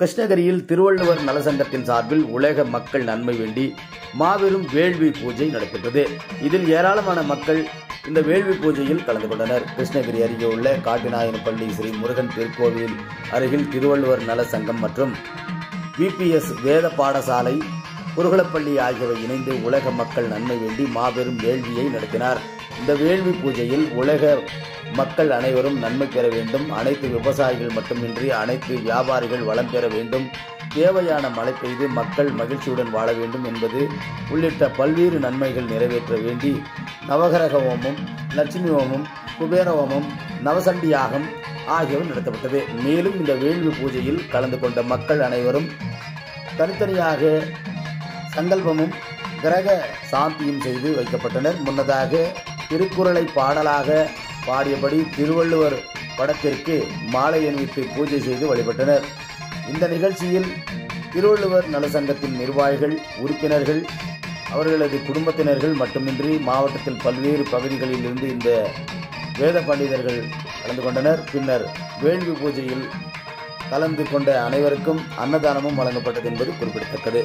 கிருஷ்ணகிரியில் திருவள்ளுவர் நலசங்கத்தின் சார்பில் உலக மக்கள் நன்மை வேண்டி மாபெரும் வேள்வி பூஜை நடைபெற்றது. இதில் ஏராளமான மக்கள் இந்த வேள்வி பூஜையில் கலந்து கொண்டனர். கிருஷ்ணகிரி அருகே உள்ள காட்டிநாயனப்பள்ளி ஸ்ரீ முருகன் திருக்கோவில் அருகில் திருவள்ளுவர் நல சங்கம் மற்றும் விபிஎஸ் வேத பாடசாலை குருகுலப்பள்ளி ஆகியவை இணைந்து உலக மக்கள் நன்மை வேண்டி மாபெரும் வேள்வியை நடத்தினார். இந்த வேள்வி பூஜையில் உலக மக்கள் அனைவரும் நன்மை பெற வேண்டும். அனைத்து விவசாயிகள் மட்டுமின்றி அனைத்து வியாபாரிகள் வளம் பெற வேண்டும். தேவையான மழை பெய்து மக்கள் மகிழ்ச்சியுடன் வாழ வேண்டும் என்பது உள்ளிட்ட பல்வேறு நன்மைகள் நிறைவேற்ற வேண்டி நவகிரக ஹோமம் லட்சுமி ஹோமம் குபேர ஹோமம் நவசண்டி யாகம் ஆகியவை நடத்தப்பட்டது. மேலும் இந்த வேள்வி பூஜையில் கலந்து கொண்ட மக்கள் அனைவரும் தனித்தனியாக சங்கல்பமும் கிரக சாந்தியும் செய்து வைக்கப்பட்டனர். முன்னதாக திருக்குறளை பாடலாக பாடியபடி திருவள்ளுவர் படத்திற்கு மாலை அணிவித்து பூஜை செய்து வழிபட்டனர். இந்த நிகழ்ச்சியில் திருவள்ளுவர் நலசங்கத்தின் நிர்வாகிகள் உறுப்பினர்கள் அவர்களது குடும்பத்தினர்கள் மட்டுமின்றி மாவட்டத்தில் பல்வேறு பகுதிகளில் இருந்து இந்த வேத பண்டிதர்கள் கலந்து கொண்டனர். பின்னர் வேள்வி பூஜையில் கலந்து கொண்ட அனைவருக்கும் அன்னதானமும் வழங்கப்பட்டது என்பது குறிப்பிடத்தக்கது.